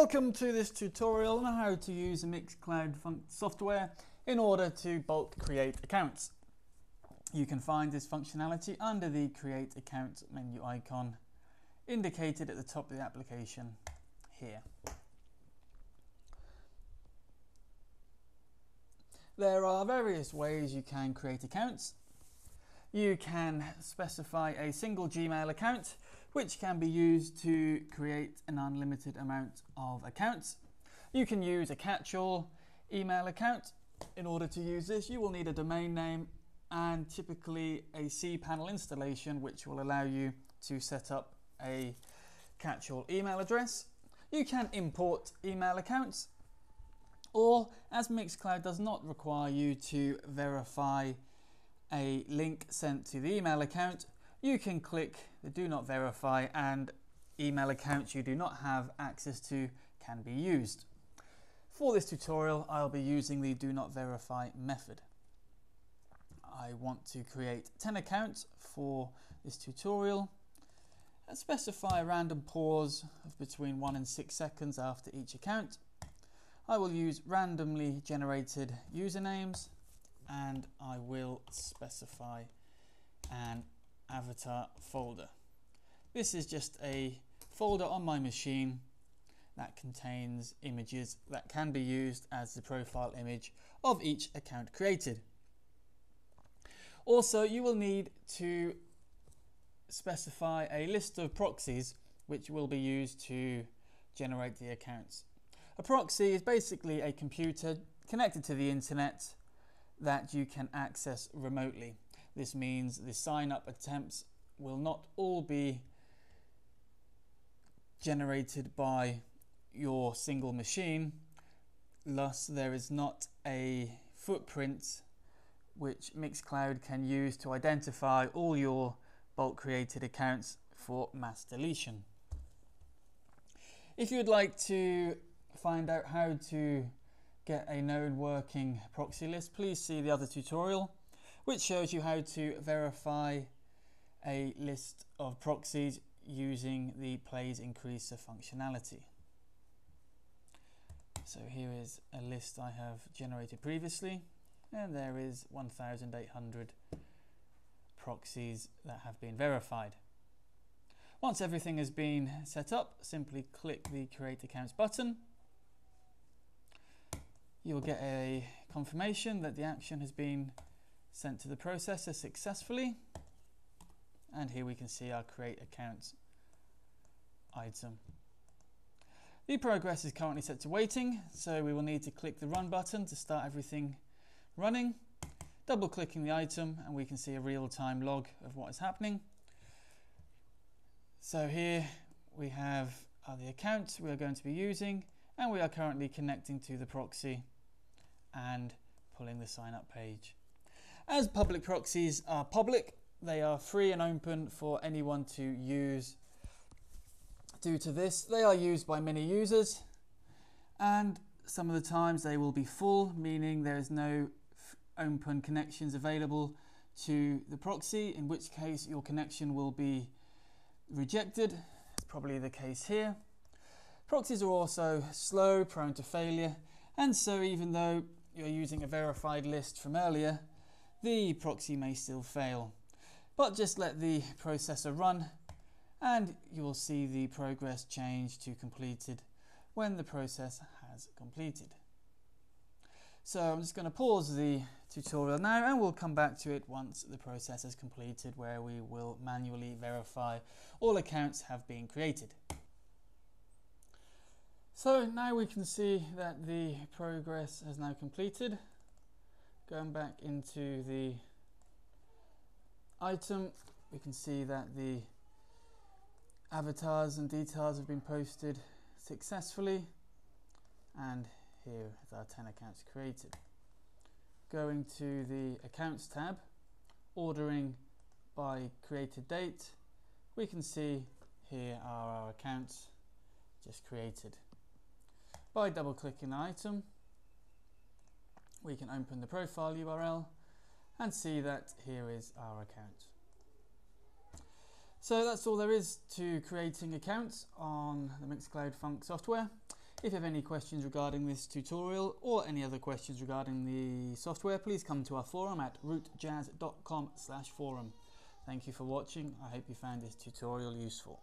Welcome to this tutorial on how to use Mixcloud software in order to bulk create accounts. You can find this functionality under the Create Account menu icon indicated at the top of the application here. There are various ways you can create accounts. You can specify a single Gmail account which can be used to create an unlimited amount of accounts. You can use a catch-all email account. In order to use this, you will need a domain name and typically a cPanel installation, which will allow you to set up a catch-all email address. You can import email accounts, or as Mixcloud does not require you to verify a link sent to the email account, you can click the do not verify and email accounts you do not have access to can be used. For this tutorial, I'll be using the do not verify method. I want to create 10 accounts for this tutorial and specify a random pause of between 1 and 6 seconds after each account. I will use randomly generated usernames and I will specify an avatar folder. This is just a folder on my machine that contains images that can be used as the profile image of each account created. Also, you will need to specify a list of proxies which will be used to generate the accounts. A proxy is basically a computer connected to the internet that you can access remotely. This means the sign up attempts will not all be generated by your single machine. Thus, there is not a footprint which Mixcloud can use to identify all your bulk created accounts for mass deletion. If you'd like to find out how to get a known working proxy list, please see the other tutorial which shows you how to verify a list of proxies using the plays increaser functionality. So here is a list I have generated previously and there is 1800 proxies that have been verified. Once everything has been set up, simply click the create accounts button. You'll get a confirmation that the action has been sent to the processor successfully. And here we can see our create accounts item. The progress is currently set to waiting, so we will need to click the run button to start everything running. Double clicking the item and we can see a real-time log of what is happening. So here we have uh, the account we are going to be using and we are currently connecting to the proxy and pulling the sign up page. As public proxies are public, they are free and open for anyone to use. Due to this, they are used by many users and some of the times they will be full, meaning there is no open connections available to the proxy, in which case your connection will be rejected. It's probably the case here. Proxies are also slow, prone to failure, and so even though you're using a verified list from earlier, the proxy may still fail. But just let the processor run and you will see the progress change to completed when the process has completed. So I'm just going to pause the tutorial now and we'll come back to it once the process is completed where we will manually verify all accounts have been created. So now we can see that the progress has now completed Going back into the item, we can see that the avatars and details have been posted successfully and here is our 10 accounts created. Going to the accounts tab, ordering by created date, we can see here are our accounts just created. By double clicking the item, we can open the profile URL and see that here is our account. So that's all there is to creating accounts on the Mixcloud Funk software. If you have any questions regarding this tutorial or any other questions regarding the software, please come to our forum at rootjazz.com slash forum. Thank you for watching. I hope you found this tutorial useful.